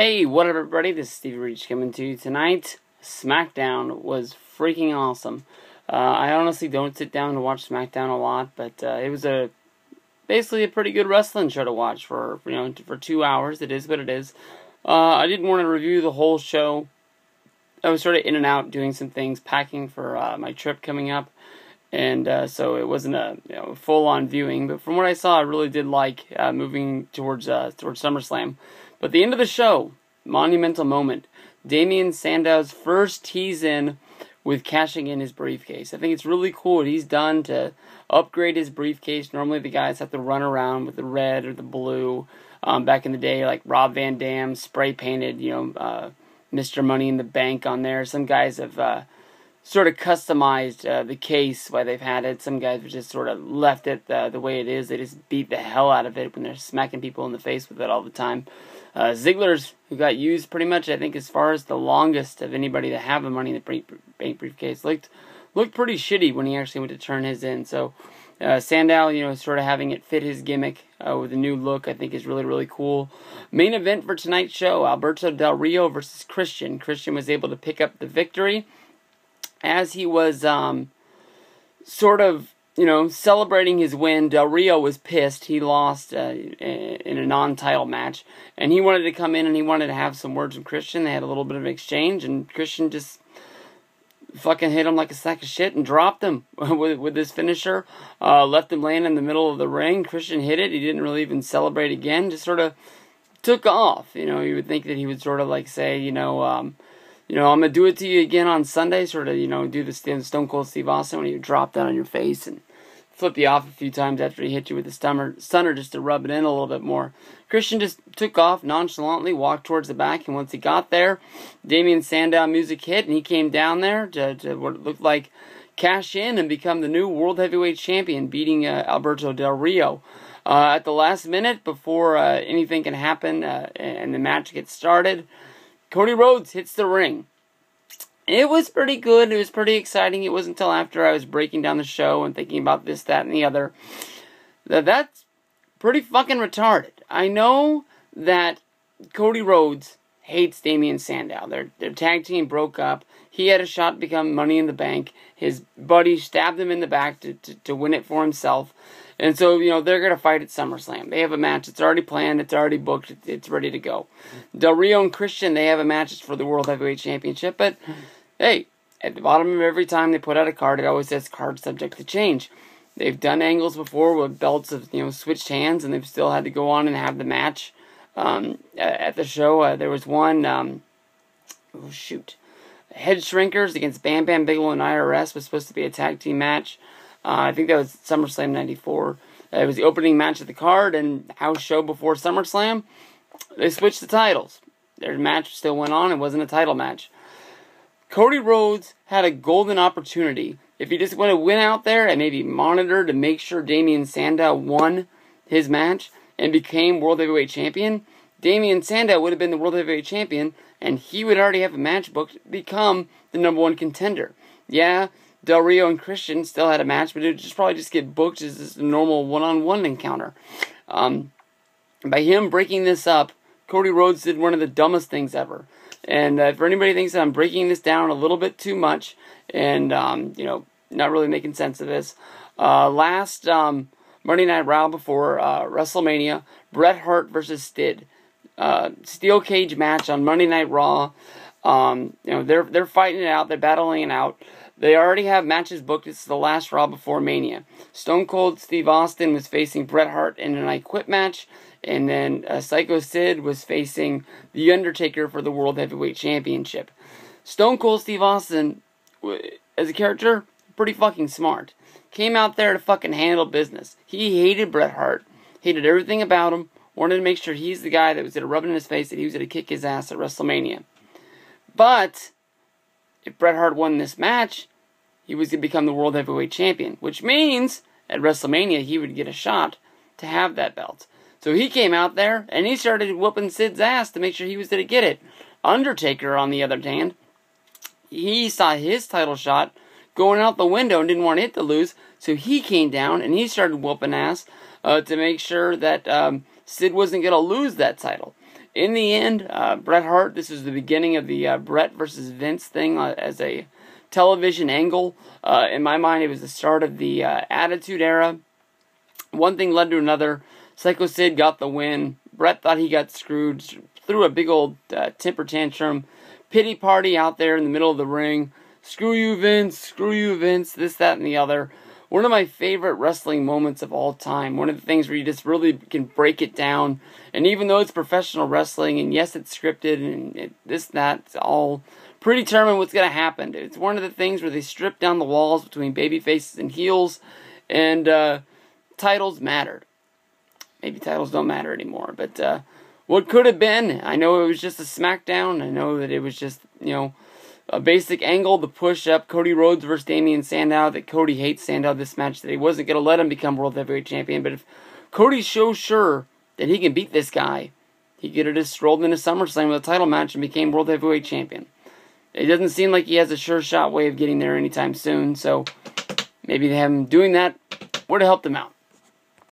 Hey, what up, everybody? This is Stevie Breech coming to you tonight. SmackDown was freaking awesome. Uh, I honestly don't sit down to watch SmackDown a lot, but uh, it was a basically a pretty good wrestling show to watch for you know for two hours. It is what it is. Uh, I didn't want to review the whole show. I was sort of in and out doing some things, packing for uh, my trip coming up, and uh, so it wasn't a you know, full on viewing. But from what I saw, I really did like uh, moving towards towards SummerSlam. But the end of the show, monumental moment. Damien Sandow's first tease in with cashing in his briefcase. I think it's really cool what he's done to upgrade his briefcase. Normally the guys have to run around with the red or the blue. Um, back in the day, like Rob Van Dam spray painted, you know, uh, Mr. Money in the Bank on there. Some guys have uh, sort of customized uh, the case why they've had it. Some guys just sort of left it uh, the way it is. They just beat the hell out of it when they're smacking people in the face with it all the time. Uh, Ziggler's, who got used pretty much, I think, as far as the longest of anybody to have a Money in the Bank briefcase, looked looked pretty shitty when he actually went to turn his in. So uh, Sandow, you know, sort of having it fit his gimmick uh, with a new look, I think is really, really cool. Main event for tonight's show Alberto Del Rio versus Christian. Christian was able to pick up the victory as he was um, sort of, you know, celebrating his win. Del Rio was pissed. He lost uh, in a non title match. And he wanted to come in and he wanted to have some words with Christian. They had a little bit of an exchange, and Christian just fucking hit him like a sack of shit and dropped him with with his finisher. Uh, left him laying in the middle of the ring. Christian hit it. He didn't really even celebrate again. Just sort of took off. You know, you would think that he would sort of like say, you know, um, you know, I'm gonna do it to you again on Sunday. Sort of, you know, do the Stone Cold Steve Austin when you drop that on your face and flip you off a few times after he hit you with the stunner, stunner just to rub it in a little bit more. Christian just took off nonchalantly, walked towards the back, and once he got there, Damien Sandow music hit, and he came down there to, to what looked like cash in and become the new World Heavyweight Champion, beating uh, Alberto Del Rio. Uh, at the last minute, before uh, anything can happen uh, and the match gets started, Cody Rhodes hits the ring. It was pretty good. It was pretty exciting. It wasn't until after I was breaking down the show and thinking about this, that, and the other that that's pretty fucking retarded. I know that Cody Rhodes hates Damien Sandow. Their their tag team broke up. He had a shot to become Money in the Bank. His buddy stabbed him in the back to, to, to win it for himself. And so, you know, they're going to fight at SummerSlam. They have a match. It's already planned. It's already booked. It's ready to go. Del Rio and Christian, they have a match for the World Heavyweight Championship. But, hey, at the bottom of every time they put out a card, it always says card subject to change. They've done angles before with belts of, you know, switched hands, and they've still had to go on and have the match. Um, at the show, uh, there was one, um, oh, shoot. Head Shrinkers against Bam Bam Bigelow and IRS was supposed to be a tag team match. Uh, I think that was SummerSlam 94. Uh, it was the opening match of the card and house show before SummerSlam. They switched the titles. Their match still went on. It wasn't a title match. Cody Rhodes had a golden opportunity. If he just would have went out there and maybe monitored to make sure Damien Sandow won his match and became World Heavyweight Champion, Damien Sandow would have been the World Heavyweight Champion and he would already have a match booked to become the number one contender. Yeah, Del Rio and Christian still had a match, but it would just probably just get booked as a normal one-on-one encounter. Um, by him breaking this up, Cody Rhodes did one of the dumbest things ever. And uh, for anybody thinks that I'm breaking this down a little bit too much, and um, you know, not really making sense of this, uh, last um, Monday Night Raw before uh, WrestleMania, Bret Hart versus Stid, uh, steel cage match on Monday Night Raw. Um, you know, they're they're fighting it out, they're battling it out. They already have matches booked. It's the last Raw before Mania. Stone Cold Steve Austin was facing Bret Hart in an I Quit match, and then uh, Psycho Sid was facing The Undertaker for the World Heavyweight Championship. Stone Cold Steve Austin, as a character, pretty fucking smart. Came out there to fucking handle business. He hated Bret Hart, hated everything about him, wanted to make sure he's the guy that was going to rub in his face that he was going to kick his ass at WrestleMania. But if Bret Hart won this match, he was to become the World Heavyweight Champion, which means at WrestleMania he would get a shot to have that belt. So he came out there and he started whooping Sid's ass to make sure he was going to get it. Undertaker, on the other hand, he saw his title shot going out the window and didn't want it to lose, so he came down and he started whooping ass uh, to make sure that um, Sid wasn't going to lose that title. in the end, uh, Bret Hart, this is the beginning of the uh, Bret versus Vince thing uh, as a television angle. Uh, in my mind, it was the start of the uh, Attitude Era. One thing led to another. Psycho Sid got the win. Bret thought he got screwed, threw a big old uh, temper tantrum. Pity party out there in the middle of the ring. Screw you, Vince. Screw you, Vince. This, that, and the other. One of my favorite wrestling moments of all time. One of the things where you just really can break it down. And even though it's professional wrestling, and yes, it's scripted, and it, this, that, all predetermined what's going to happen. It's one of the things where they strip down the walls between baby faces and heels, and uh, titles mattered. Maybe titles don't matter anymore, but uh, what could have been? I know it was just a SmackDown. I know that it was just you know a basic angle, the push up, Cody Rhodes versus Damien Sandow. That Cody hates Sandow this match. That he wasn't going to let him become world heavyweight champion. But if Cody's so sure that he can beat this guy, he could have just strolled into SummerSlam with a title match and became world heavyweight champion. It doesn't seem like he has a sure shot way of getting there anytime soon. So maybe to him doing that would have helped him out.